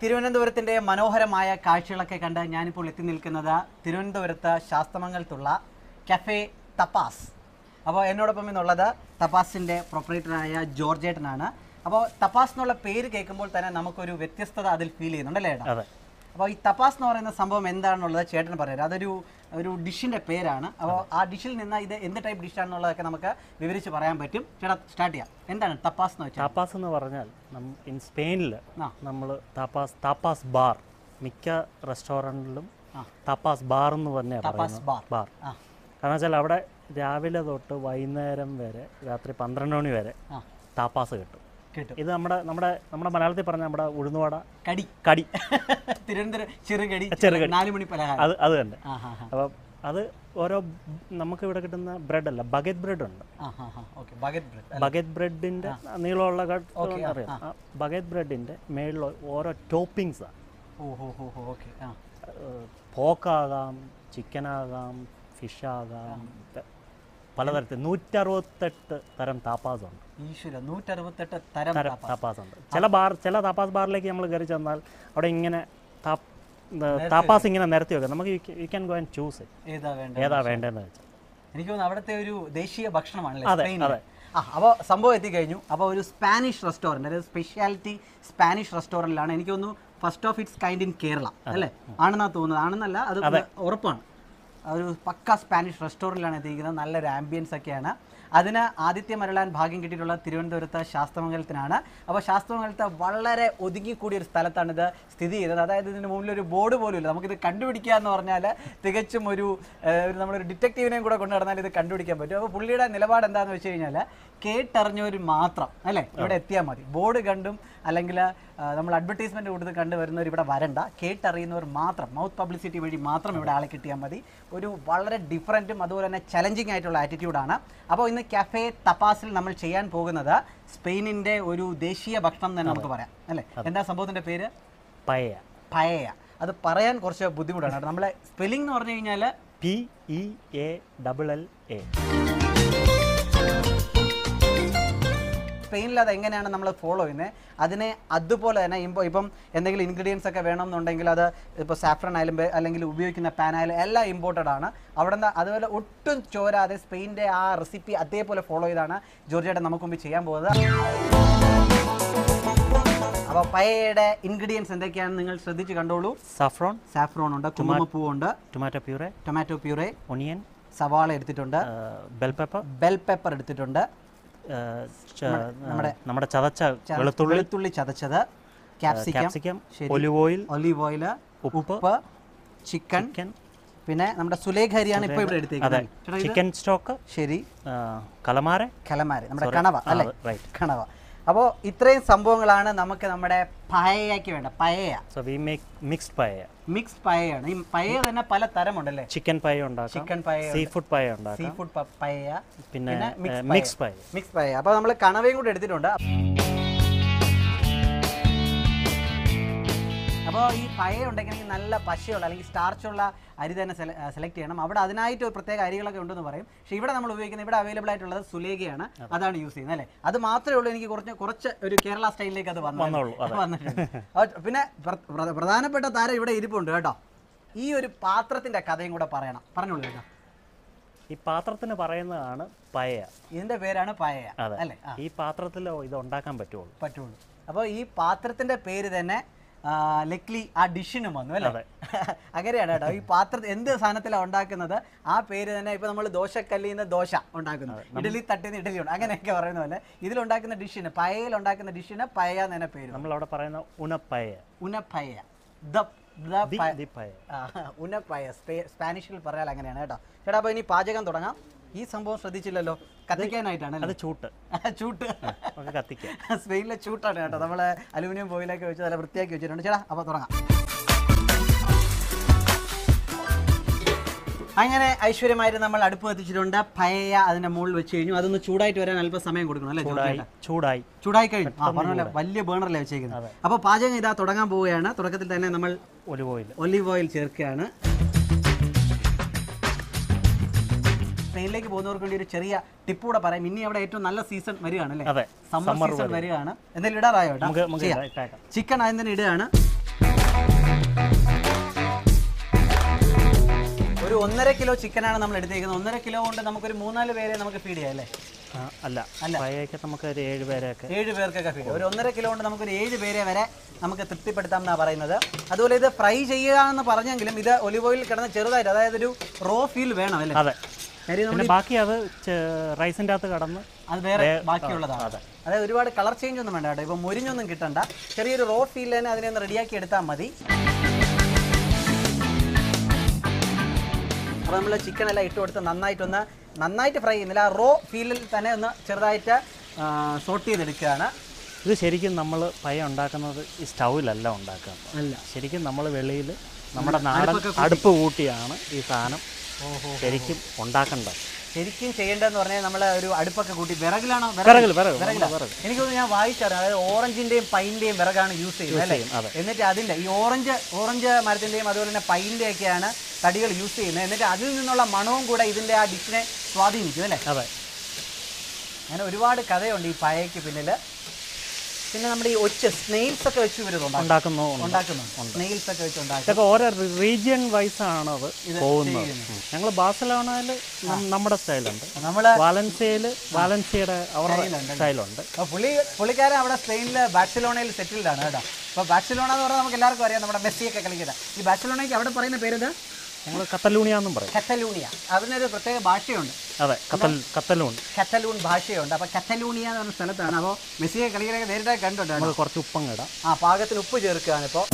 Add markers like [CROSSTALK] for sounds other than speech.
തിരുവനന്തപുരത്തിന്റെ മനോഹരമായ കാഴ്ചകളൊക്കെ കണ്ട് ഞാനിപ്പോൾ എത്തി നിൽക്കുന്നത് തിരുവനന്തപുരത്ത് ശാസ്തമംഗലത്തുള്ള കഫേ തപാസ്. അപ്പോൾ എന്നോടൊപ്പം എന്നുള്ളത് തപാസിന്റെ പ്രൊപ്പറേറ്ററായ ജോർജേട്ടനാണ്. അപ്പോൾ തപാസ് എന്നുള്ള പേര് കേൾക്കുമ്പോൾ തന്നെ നമുക്കൊരു വ്യത്യസ്തത അതിൽ ഫീൽ ചെയ്യുന്നുണ്ട് അല്ലേ ഏട്ടാ? അപ്പോൾ ഈ തപാസ് എന്ന് പറയുന്ന സംഭവം എന്താണെന്നുള്ളത് ചേട്ടൻ പറയാം. അതൊരു ഒരു ഡിഷിന്റെ പേരാണ്. അപ്പോൾ ആ ഡിഷിൽ നിന്ന് ഇത് എന്ത് ടൈപ്പ് ഡിഷാണെന്നുള്ളതൊക്കെ നമുക്ക് വിവരിച്ച് പറയാൻ പറ്റും. ചേട്ടാ സ്റ്റാർട്ട് ചെയ്യാം. എന്താണ് തപ്പാസ് എന്ന് വെച്ചാൽ? താപ്പാസ് എന്ന് പറഞ്ഞാൽ ഇൻ സ്പെയിനിൽ നമ്മൾ താപ്പാസ് താപ്പാസ് ബാർ മിക്ക റെസ്റ്റോറന്റിലും തപ്പാസ് ബാർ എന്ന് തന്നെ തപ്പാസ് ബാർ കാരണം വെച്ചാൽ അവിടെ രാവിലെ തൊട്ട് വൈകുന്നേരം വരെ രാത്രി പന്ത്രണ്ട് മണി വരെ താപ്പാസ് കിട്ടും. കിട്ടും. ഇത് നമ്മുടെ നമ്മുടെ നമ്മുടെ മലയാളത്തിൽ പറഞ്ഞ നമ്മുടെ ഉഴുന്നുവട. കടി. കടി. തിരുവനന്തപുരം ചെറുകടി ചെറുകടി. നാല് മണി പലഹാരം. അത് അത് തന്നെ. അപ്പം അത് ഓരോ നമുക്ക് ഇവിടെ കിട്ടുന്ന ബ്രെഡ് അല്ല ബഗറ്റ് ബ്രെഡ് ഉണ്ട്. ബഗത് ബ്രെഡിന്റെ നീളമുള്ള അറിയാം? ബഗറ്റ് ബ്രെഡിന്റെ മേളിൽ ഓരോ ടോപ്പിങ്സ് പോക്കാകാം ചിക്കൻ ഹോ ഫിഷ് ഓക്കെ ആ പോക്കാകാം ചിക്കനാകാം ഫിഷാകാം പലതരത്തിൽ നൂറ്ററുപത്തെട്ട് തരം താപ്പാസ് ഉണ്ട്. ഈശ്വര നൂറ്ററുപത്തെട്ട് തരം താപ്പാസ് ഉണ്ട്. ചില ബാർ ചില താപ്പാസ് ബാറിലേക്ക് നമ്മൾ കയറി ചെന്നാൽ അവിടെ ഇങ്ങനെ താപ്പ് താപ്പാസ് ഇങ്ങനെ നിരത്തി വെക്കാം. നമുക്ക് you can go and choose ഏതാ വേണ്ട ഏതാ വേണ്ടതെന്ന് വെച്ചാൽ. എനിക്ക് തോന്നുന്നു അവിടുത്തെ ഒരു ദേശീയ ഭക്ഷണമാണല്ലേ? അതെ, സ്പെയിനിലെ? അതെ. ആ അപ്പോൾ സംഭവം എത്തിക്കഴിഞ്ഞു. അപ്പോൾ ഒരു സ്പാനിഷ് റെസ്റ്റോറന്റ് അതായത് സ്പെഷ്യാലിറ്റി സ്പാനിഷ് റെസ്റ്റോറന്റിലാണ് എനിക്ക് തോന്നുന്നു first of its kind in Kerala അല്ലേ? ആണെന്നാണ് തോന്നുന്നത്. ആണെന്നല്ല അത്. ഉറപ്പാണ്. ഒരു പക്ക സ്പാനിഷ് റെസ്റ്റോറന്റിലാണ് എത്തിയിരിക്കുന്നത്. നല്ലൊരു ആംബിയൻസ് ഒക്കെയാണ്. അതിന് ആദിത്യ മരളാൻ ഭാഗ്യം കിട്ടിയിട്ടുള്ള തിരുവനന്തപുരത്ത് ശാസ്ത്രമംഗലത്തിനാണ് അപ്പോൾ ശാസ്ത്രമംഗലത്ത് വളരെ ഒതുങ്ങിക്കൂടിയ ഒരു സ്ഥലത്താണ് ഇത് സ്ഥിതി ചെയ്തത്. അതായത് ഇതിന് മുന്നിൽ ഒരു ബോർഡ് പോലും ഇല്ല. നമുക്കിത് കണ്ടുപിടിക്കുക എന്ന് പറഞ്ഞാൽ തികച്ചും ഒരു നമ്മളൊരു ഡിറ്റക്റ്റീവിനെയും കൂടെ കൊണ്ടു നടന്നാൽ ഇത് കണ്ടുപിടിക്കാൻ പറ്റും. അപ്പോൾ പുള്ളിയുടെ നിലപാട് എന്താണെന്ന് വെച്ച് കഴിഞ്ഞാൽ കേട്ടറിഞ്ഞവർ മാത്രം അല്ലേ? ഇവിടെ എത്തിയാൽ മതി. ബോർഡ് കണ്ടും അല്ലെങ്കിൽ നമ്മൾ അഡ്വർടൈസ്മെന്റ് കൊടുത്ത് കണ്ടുവരുന്നവർ ഇവിടെ വരണ്ട. കേട്ടറിയുന്നവർ മാത്രം മൗത്ത് പബ്ലിസിറ്റി വഴി മാത്രം ഇവിടെ ആളെ കിട്ടിയാൽ മതി. ഒരു വളരെ ഡിഫറന്റും അതുപോലെ തന്നെ ചലഞ്ചിങ് ആയിട്ടുള്ള ആറ്റിറ്റ്യൂഡാണ് അപ്പോൾ ഇന്ന് കഫേ തപാസിൽ നമ്മൾ ചെയ്യാൻ പോകുന്നത് സ്പെയിനിന്റെ ഒരു ദേശീയ ഭക്ഷണം തന്നെ നമുക്ക് പറയാം അല്ലേ? എന്താ സംഭവത്തിന്റെ പേര്? പയ പയയ. അത് പറയാൻ കുറച്ച് ബുദ്ധിമുട്ടാണ്. നമ്മളെ സ്പെല്ലിംഗ് എന്ന് പറഞ്ഞു കഴിഞ്ഞാൽ P E A double L A. സ്പെയിനിൽ അത് എങ്ങനെയാണ് നമ്മൾ ഫോളോ ചെയ്യുന്നത് അതിനെ അതുപോലെ തന്നെ ഇപ്പോൾ ഇപ്പം എന്തെങ്കിലും ഇൻഗ്രീഡിയൻസ് ഒക്കെ വേണമെന്നുണ്ടെങ്കിൽ അത് ഇപ്പോൾ സാഫ്രൺ ആയാലും അല്ലെങ്കിൽ ഉപയോഗിക്കുന്ന പാൻ ആയാലും എല്ലാം ഇമ്പോർട്ടഡ് ആണ്. അവിടെ നിന്ന് അതുപോലെ ഒട്ടും ചോരാതെ സ്പെയിന്റെ ആ റെസിപ്പി അതേപോലെ ഫോളോ ചെയ്താണ് ജോർജിയുടെ നമുക്ക് മുമ്പ് ചെയ്യാൻ പോകുന്നത്. അപ്പോൾ പയയുടെ ഇൻഗ്രീഡിയൻസ് എന്തൊക്കെയാണ് നിങ്ങൾ ശ്രദ്ധിച്ച് കണ്ടോളൂ. സഫ്രോൺ സാഫ്രോൺ ഉണ്ട് കുങ്കുമപ്പൂവുണ്ട് tomato puree tomato puree onion സവാള എടുത്തിട്ടുണ്ട് ബെൽ പെപ്പർ ബെൽ പെപ്പർ എടുത്തിട്ടുണ്ട്. നമ്മുടെ ചതച്ച വെളുത്തുള്ളി. വെളുത്തുള്ളി ചതച്ചത് capsicum olive oil olive oil ഉപ്പ്, ചിക്കൻ പിന്നെ നമ്മുടെ സുലേഖ അരിയാണ് ഇപ്പോൾ ഇവിടെ എടുത്തേക്കുന്നത്. ചിക്കൻ സ്റ്റോക്ക് ശരി. കലമാര. കലമാര നമ്മുടെ കണവ അല്ലേ? കണവ. അപ്പോൾ ഇത്രയും സംഭവങ്ങളാണ് നമുക്ക് നമ്മുടെ പയയ്ക്ക് വേണ്ട paella. So we make mixed paella mixed പയയാണ്. ഈ പയയ തന്നെ പല തരമുണ്ടല്ലേ? ചിക്കൻ പയ ഉണ്ടാക്കാം. ചിക്കൻ പയ സീ ഫുഡ് പയ ഉണ്ടാക്കാം. Seafood paella. പിന്നെ മിക്സ്ഡ് മിക്സ് പയ മിക്സ് പയ അപ്പോൾ നമ്മൾ കണവയും കൂടി എടുത്തിട്ടുണ്ട്. അപ്പോൾ ഈ പയ ഉണ്ടെങ്കിൽ നല്ല പശയുള്ള അല്ലെങ്കിൽ സ്റ്റാർച്ചുള്ള അരി തന്നെ സെലക്ട് ചെയ്യണം. അവിടെ അതിനായിട്ട് ഒരു പ്രത്യേക അരികളൊക്കെ ഉണ്ടെന്ന് പറയും. പക്ഷേ ഇവിടെ നമ്മൾ ഉപയോഗിക്കുന്നത് ഇവിടെ അവൈലബിൾ ആയിട്ടുള്ളത് സുലേഖയാണ്. അതാണ് യൂസ് ചെയ്യുന്നത് അല്ലേ? അത് മാത്രമേ ഉള്ളൂ എനിക്ക് കുറച്ച് കുറച്ച് ഒരു കേരള സ്റ്റൈലിലേക്ക് അത് വന്നു അതെ. വന്നിട്ടുണ്ട്. പിന്നെ പ്ര- പ്ര- പ്രധാനപ്പെട്ട താരം ഇവിടെ ഇരിപ്പുണ്ട് കേട്ടോ. ഈ ഒരു പാത്രത്തിന്റെ കഥയും കൂടെ പറയണം. പറഞ്ഞോളൂ കേട്ടോ. ഈ പാത്രത്തിന് പറയുന്നതാണ് പയ ഇതിന്റെ പേരാണ് പയ അതെ. അല്ലേ? ഈ പാത്രത്തിലോ ഇത് ഉണ്ടാക്കാൻ പറ്റുള്ളൂ. പറ്റുള്ളൂ. അപ്പോൾ ഈ പാത്രത്തിന്റെ പേര് തന്നെ ലക്ലി ആ ഡിഷിനും വന്നു അല്ലേ? [LAUGHS] അങ്ങനെയാണ് കേട്ടോ. ഈ പാത്ര എന്ത് സാധനത്തിലാണ് ഉണ്ടാക്കുന്നത്? ആ പേര് തന്നെ ഇപ്പൊ നമ്മൾ ദോശക്കല്ലിൽ നിന്ന് ദോശ ഉണ്ടാക്കുന്നത് ഇഡലി തട്ടിന്ന് ഇഡലി ഉണ്ട്. അങ്ങനെയൊക്കെ പറയുന്ന പോലെ ഇതിലുണ്ടാക്കുന്ന ഡിഷിന് പയയിൽ ഉണ്ടാക്കുന്ന ഡിഷിന് പയ എന്ന തന്നെ പേര് നമ്മൾ അവിടെ പറയുന്ന ഉണപ്പയ ഉനപ്പയ. The the paella- the paella. ആ, ഉനപ്പയ. സ്പാനിഷിൽ പറയാൻ അങ്ങനെയാണ് കേട്ടോ. ചേട്ടാ അപ്പോൾ ഇനി പാചകം തുടങ്ങാം. ഈ സംഭവം ശ്രദ്ധിച്ചില്ലല്ലോ. കത്തിക്കാനായിട്ടാണ് അത് ചൂട്ട്. ചൂട്ട്. കത്തിക്കാം. [LAUGHS] സ്പെയിനിലെ ചൂട്ടാണ് കേട്ടോ. നമ്മൾ അലുമിനിയം ഫോയിലൊക്കെ വെച്ച് നല്ല വൃത്തിയാക്കി വെച്ചിട്ടുണ്ട്. ചേട്ടാ അപ്പോൾ തുടങ്ങാം. അങ്ങനെ ഐശ്വര്യമായിട്ട് നമ്മൾ അടുപ്പ് കത്തിച്ചിട്ടുണ്ട്. പയയ അതിന്റെ മുകളിൽ വെച്ച് കഴിഞ്ഞു. അതൊന്ന് ചൂടായിട്ട് വരാൻ അല്പം സമയം കൊടുക്കണം അല്ലേ ചൂടായി ചൂടായി. ചൂടായി കഴിഞ്ഞു. ആ പറഞ്ഞല്ലോ വലിയ ബേണറല്ലേ വെച്ചേക്കുന്നത്. അപ്പോൾ പാചകം ഇതാ തുടങ്ങാൻ പോവുകയാണ്. തുടക്കത്തിൽ തന്നെ നമ്മൾ ഒലിവ് ഓയിൽ. ഒലിവ് ഓയിൽ ചേർക്കുകയാണ്. ട്രെയിനിലേക്ക് പോകുന്നവർക്ക് വേണ്ടി ഒരു ചെറിയ ടിപ്പ് കൂടെ പറയാം. ഇനി അവിടെ ഏറ്റവും നല്ല സീസൺ വരികയാണ് അല്ലേ? സമ്മർ സീസൺ വരികയാണ്. എന്തായാലും ഇടാറായോ ചിക്കൻ ആയതിനെ ഇടുകയാണ്. ഒരു ഒന്നര കിലോ ചിക്കനാണ് നമ്മൾ എടുത്തേക്കുന്നത്. ഒന്നര കിലോ കൊണ്ട് നമുക്കൊരു മൂന്നാൽ പേരെ നമുക്ക് ഫീഡ് ചെയ്യാം അല്ലേ? അല്ല അല്ല. നമുക്ക് ഒരു ഏഴ് പേരൊക്കെ ഏഴ് പേർക്കൊക്കെ ഫീഡ് ഒരു ഒന്നര കിലോ കൊണ്ട് നമുക്കൊരു ഏഴ് പേരെ വരെ നമുക്ക് തൃപ്തിപ്പെടുത്താം എന്നാണ് പറയുന്നത്. അതുപോലെ ഇത് ഫ്രൈ ചെയ്യുക എന്ന് പറഞ്ഞെങ്കിലും ഇത് ഒലിവ് ഓയിൽ കിടന്ന് ചെറുതായിട്ട് അതായത് ഒരു റോ ഫീൽ വേണം അല്ലേ? പിന്നെ ബാക്കി അത് റൈസിന്റെ അകത്ത് കടന്ന് അത് വേറെ ബാക്കിയുള്ളതാണ്. അതായത് ഒരുപാട് കളർ ചേഞ്ച് ഒന്നും വേണ്ട കേട്ടോ. ഇപ്പോൾ മുരിഞ്ഞൊന്നും കിട്ടണ്ട. ചെറിയൊരു റോ ഫീൽ തന്നെ അതിനെ ഒന്ന് റെഡിയാക്കി എടുത്താൽ മതി. അപ്പോൾ നമ്മൾ ചിക്കൻ എല്ലാം ഇട്ട് കൊടുത്ത് നന്നായിട്ടൊന്ന് നന്നായിട്ട് ഫ്രൈ ചെയ്യുന്നില്ല. ആ റോ ഫീലിൽ തന്നെ ഒന്ന് ചെറുതായിട്ട് സോട്ട് ചെയ്തെടുക്കുകയാണ്. ഇത് ശരിക്കും നമ്മൾ പയ ഉണ്ടാക്കുന്നത് ഈ സ്റ്റൗവിലല്ല ഉണ്ടാക്കുക. അല്ല. ശരിക്കും നമ്മൾ വെളിയിൽ നമ്മുടെ നാടൻ അടുപ്പ് കൂട്ടിയാണ് ഈ സാധനം ശരിക്കും ഉണ്ടാക്കേണ്ടത് ശരിക്കും ചെയ്യേണ്ടതെന്ന് പറഞ്ഞാൽ നമ്മൾ ഒരു അടുപ്പൊക്കെ കൂട്ടി വിറകിലാണോ? വിറകിൽ വിറക് എനിക്ക് തോന്നുന്നു ഞാൻ വായിച്ചറിയാം. അതായത് ഓറഞ്ചിന്റെയും പൈന്റെയും വിറകാണ് യൂസ് ചെയ്യുന്നത് അല്ലേ? എന്നിട്ട് അതിന്റെ ഈ ഓറഞ്ച് ഓറഞ്ച് മരത്തിന്റെയും അതുപോലെ തന്നെ പൈന്റെ ഒക്കെയാണ് തടികൾ യൂസ് ചെയ്യുന്നത്. എന്നിട്ട് അതിൽ നിന്നുള്ള മണവും കൂടെ ഇതിന്റെ ആ ഡിഷിനെ സ്വാധീനിക്കും അല്ലേ? അതെ. അങ്ങനെ ഒരുപാട് കഥയുണ്ട് ഈ പയയ്ക്ക് പിന്നിൽ പിന്നെ നമ്മുടെ ഈ ഒച്ചസ് സ്നെയിൽസ് ഒക്കെ വെച്ച് ഇവരുണ്ട് ഉണ്ടാക്കുന്നു ഉണ്ടാക്കുന്നുണ്ട് സ്നെയിൽസ് ഒക്കെ വെച്ച് ഉണ്ടാക്കും. ഇതൊക്കെ ഓരോ റീജിയൻ വൈസ് ആണ് അത് പോകുന്നത്. ഞങ്ങൾ ബാഴ്സലോണയിൽ നമ്മുടെ സ്റ്റൈലുണ്ട്. നമ്മൾ വാലൻസിയയിൽ വാലൻസിയുടെ അവരുടെ സ്റ്റൈലുണ്ട്. പുള്ളി പുള്ളിക്കാരൻ അവിടെ സ്പെയിനിൽ ബാഴ്സലോണയിൽ സെറ്റിൽഡ് ആണ് കേട്ടോ. അപ്പോൾ ബാഴ്സലോണ എന്ന് പറഞ്ഞാൽ നമുക്ക് എല്ലാവർക്കും അറിയാം നമ്മുടെ മെസ്സിയൊക്കെ കളിക്കുന്നത് ഈ ബാഴ്സലോണയ്ക്ക് അവിടെ പറയുന്ന പേര് ഇത് ഞങ്ങൾ കത്തലൂണിയ എന്നും പറയും. കത്തലൂണിയ. അതിനൊരു പ്രത്യേക ഭാഷയുണ്ട്. അതെ കത്തൽ കത്തലൂൺ. കത്തലൂൺ ഭാഷയുണ്ട്. അപ്പോൾ കത്തലൂണിയ എന്ന് പറഞ്ഞ സ്ഥലത്താണ്. അപ്പോൾ മെസ്സിയെ കളികളൊക്കെ നേരിട്ടായി കണ്ടിട്ടുണ്ട്. നമ്മൾ കുറച്ച് ഉപ്പങ്ങ ഇടാം. ആ പാകത്തിന് ഉപ്പ് ചേർക്കുകയാണ് ഇപ്പോൾ